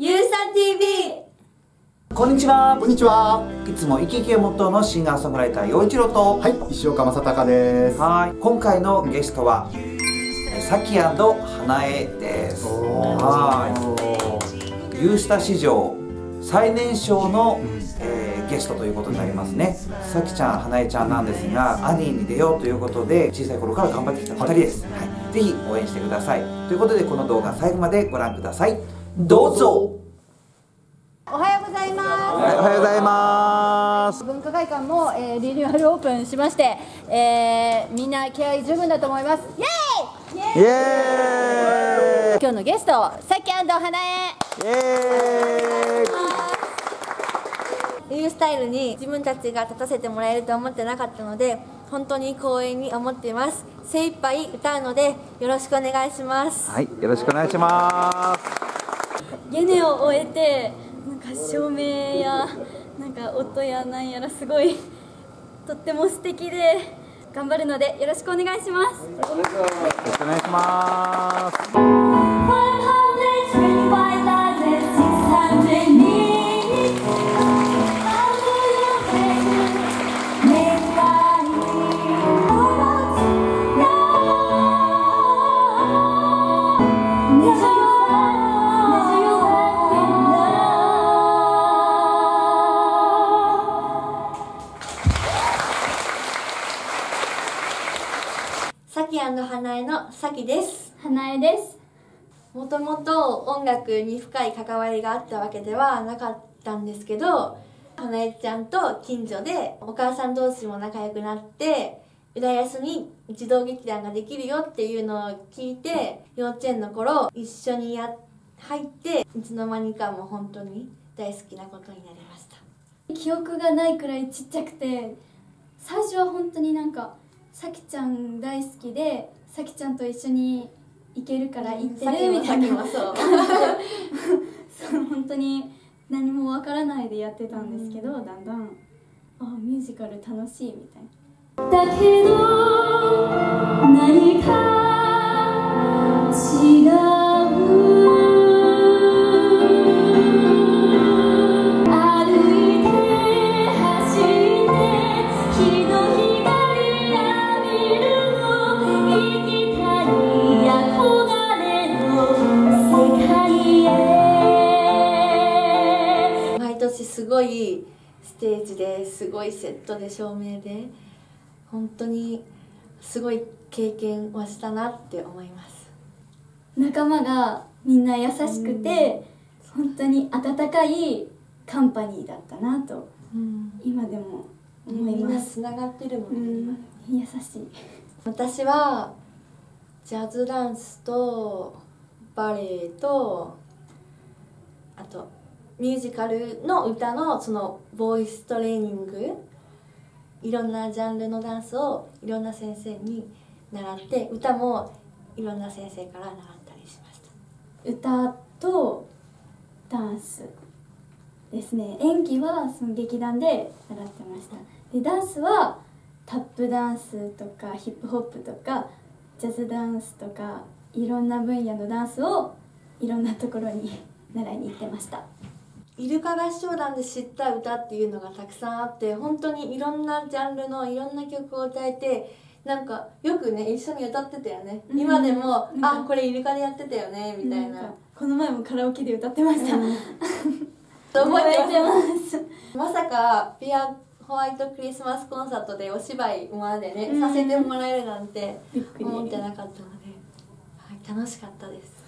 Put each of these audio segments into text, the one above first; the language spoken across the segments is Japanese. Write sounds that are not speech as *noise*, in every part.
ゆうさ TV こんにちは。こんにちは。いつも生き生きをモットーのシンガーソングライター陽一郎と。はい、石岡正隆です。はい。今回のゲストはさき花江です。はい。ユースタ史上最年少の、えーゲストということになりますね。さきちゃん花江ちゃんなんですがアニーに出ようということで小さい頃から頑張ってきた2人です、はい、ぜひ応援してください。ということでこの動画最後までご覧くださいどうぞ。おはようございまはいおはようございます。す文化会館も、えーリニューアルオープンしまして、えーみんな気合い十分だと思います。イエーイ！イエーイ！今日のゲストさき花江イエーイ！ユースタイルに自分たちが立たせてもらえると思ってなかったので本当に光栄に思っています。精一杯歌うのでよろしくお願いします。はいよろしくお願いします屋根を終えてなんか照明やなんか音やなんやらすごいとっても素敵で頑張るのでよろしくお願いします。よろしくお願いしますともと音楽に深い関わりがあったわけではなかったんですけど花江ちゃんと近所でお母さん同士も仲良くなって浦安に児童劇団ができるよっていうのを聞いて幼稚園の頃一緒にや入っていつの間にかもう本当に大好きなことになりました。記憶がないくらいちっちゃくて最初は本当になんかさきちゃん大好きでさきちゃんと一緒に行けるから行ってるみたいなそう。そう。本当に何もわからないでやってたんですけど、だんだんあミュージカル楽しいみたいな。だけど何か違うすごいステージですごいセットで照明で本当にすごい経験をしたなって思います。仲間がみんな優しくて、本当に温かいカンパニーだったなと今でも思みんないます、つながってるもうん。ね、ん、優しい。私はジャズダンスとバレエとあとミュージカルの歌のそのボイストレーニングいろんなジャンルのダンスをいろんな先生に習って歌もいろんな先生から習ったりしました。歌とダンスですね。演技はその劇団で習ってました。でダンスはタップダンスとかヒップホップとかジャズダンスとかいろんな分野のダンスをいろんなところに習いに行ってました。イルカ合唱団で知った歌っていうのがたくさんあって本当にいろんなジャンルのいろんな曲を歌えてなんかよくね一緒に歌ってたよね、うん。今でもあこれイルカでやってたよねみたいな。この前もカラオケで歌ってました、*laughs* 覚えてます。まさかピアホワイトクリスマスコンサートでお芝居までね、うん。させてもらえるなんて思ってなかったので、はい、楽しかったです。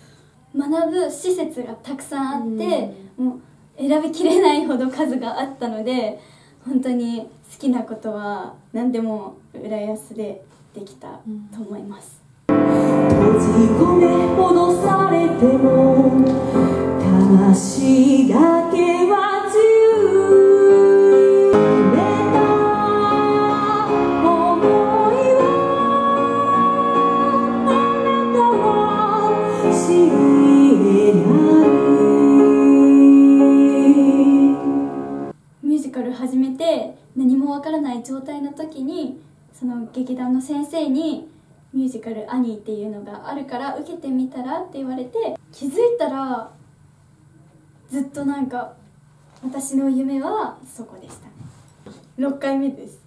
学ぶ施設がたくさんあって、もう選びきれないほど数があったので本当に好きなことは何でも浦安でできたと思います、閉じ込め戻されてもミュージカル「アニー」っていうのがあるから受けてみたらって言われて気づいたらずっとなんか私の夢はそこでした。ね6回目です。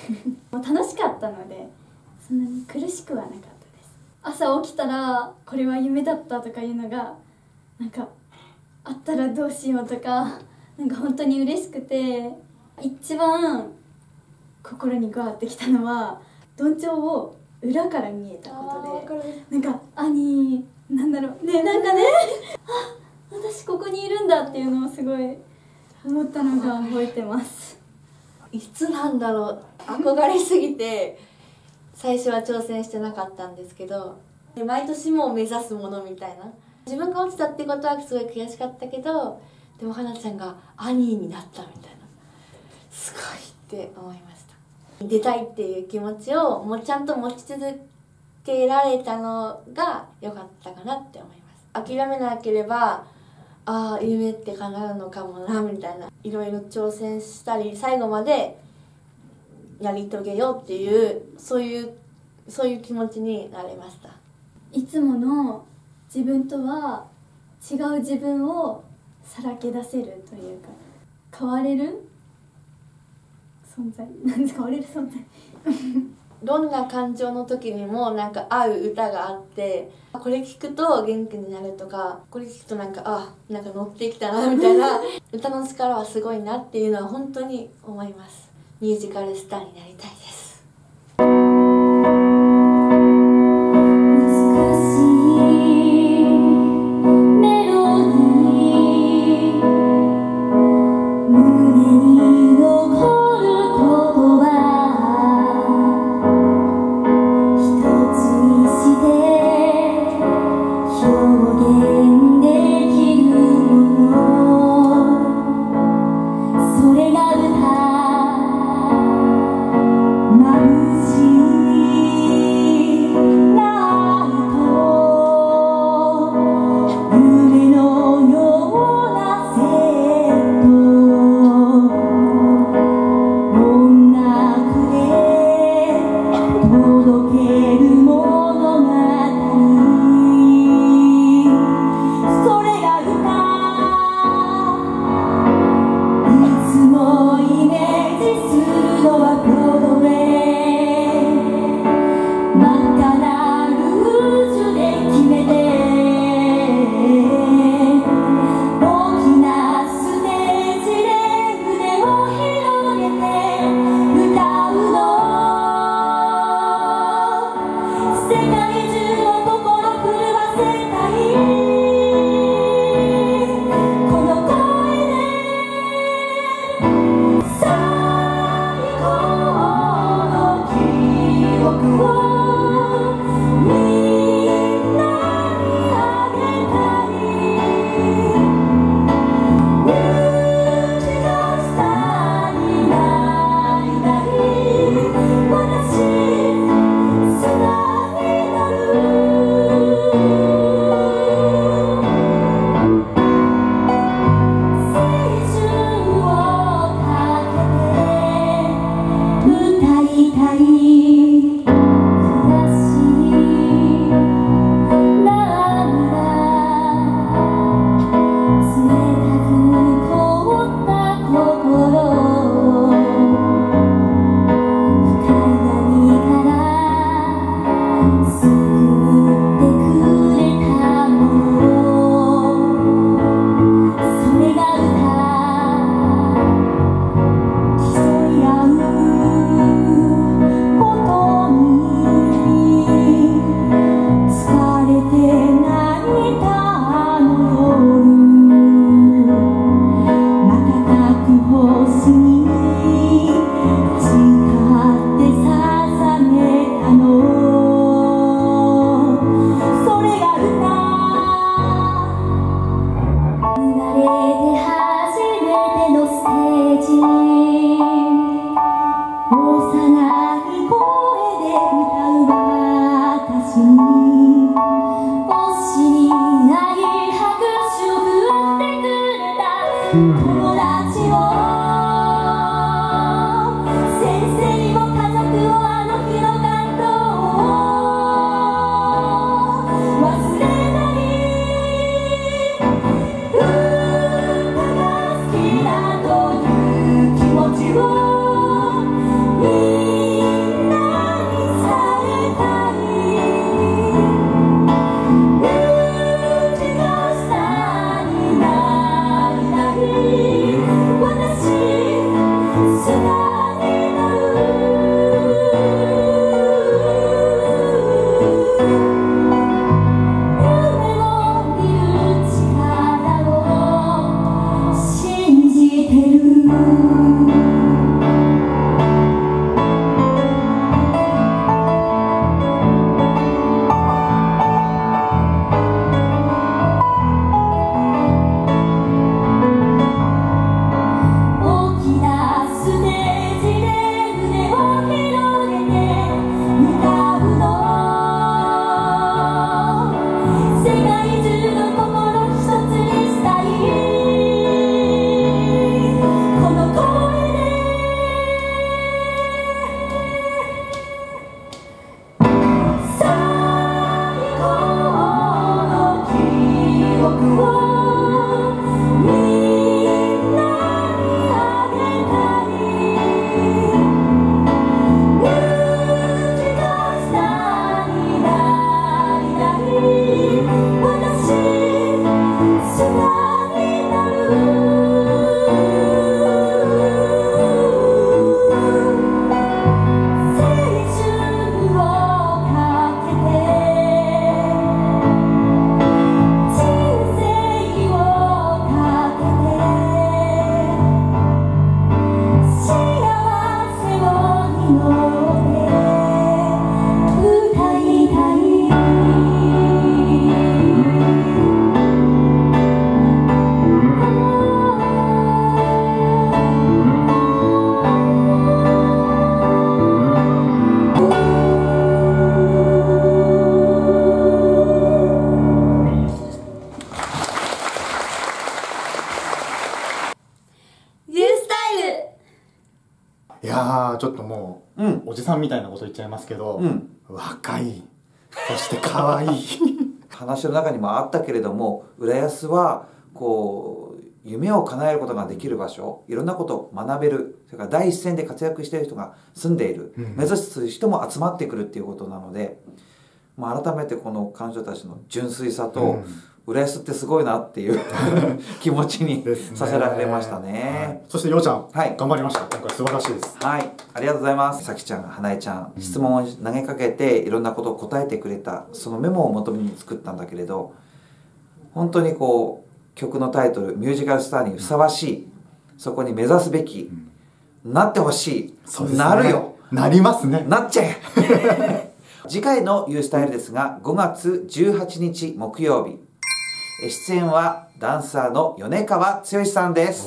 *laughs* もう楽しかったのでそんなに苦しくはなかったです。朝起きたらこれは夢だったとかいうのがなんかあったらどうしようとかなんか本当に嬉しくて一番心にグワってきたのはどんちょうを裏から見えたことでなんか兄なんだろう。ねなんかねあ私ここにいるんだっていうのをすごい思ったのが覚えてます。いつなんだろう。憧れすぎて最初は挑戦してなかったんですけどで毎年もう目指すものみたいな。自分が落ちたってことはすごい悔しかったけどでも花ちゃんが兄になったみたいな。すごいって思いました出たいっていう気持ちをもちゃんと持ち続けられたのが良かったかなって思います。諦めなければああ夢って叶うのかもなみたいな。いろいろ挑戦したり最後までやり遂げようっていうそういうそういう気持ちになれました。いつもの自分とは違う自分をさらけ出せるというか変われる存在なんで変われる存在。どんな感情の時にもなんか合う歌があってこれ聞くと元気になるとかこれ聞くとなんかあなんか乗ってきたなみたいな *laughs* 歌の力はすごいなっていうのは本当に思います。ミュージカルスターになりたい Oh. じさんみたいなこと言っちゃいますけど、うん。若い。そして可愛い。*laughs* 話の中にもあったけれども浦安はこう夢を叶えることができる場所いろんなことを学べるそれから第一線で活躍している人が住んでいる、うん。目指す人も集まってくるっていうことなので、まあ、改めてこの彼女たちの純粋さと、うん浦安ってすごいなっていう *laughs* 気持ちにさせられましたはいね。そしてようちゃん、はい頑張りました今回素晴らしいですはい、ありがとうございます。さきちゃん、花江ちゃん、質問を投げかけて、いろんなことを答えてくれた、そのメモを求めに作ったんだけれど。本当にこう、曲のタイトル、ミュージカルスターにふさわしい。そこに目指すべき。なってほしい。ねなるよ。なりますねなっちゃえ次回の「ユースタイル」ですが5月18日木曜日。え出演はダンサーの米川剛さんです。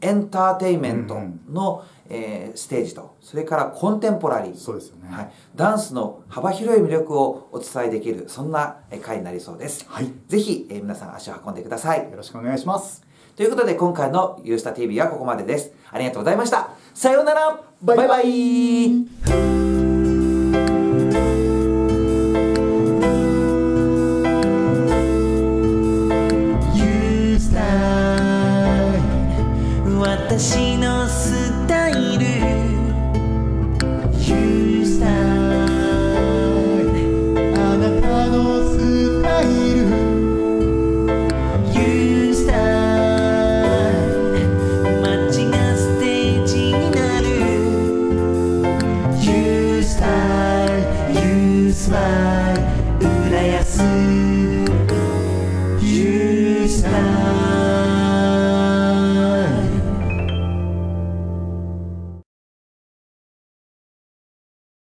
エンターテインメントの、えーステージと。それからコンテンポラリー。そうですよね。はい、ダンスの幅広い魅力をお伝えできるそんなえー回になりそうです、はい。ぜひ、えー皆さん足を運んでください。よろしくお願いします。ということで今回の「ユースタ TV」はここまでです。ありがとうございました。さようなら。バイバイル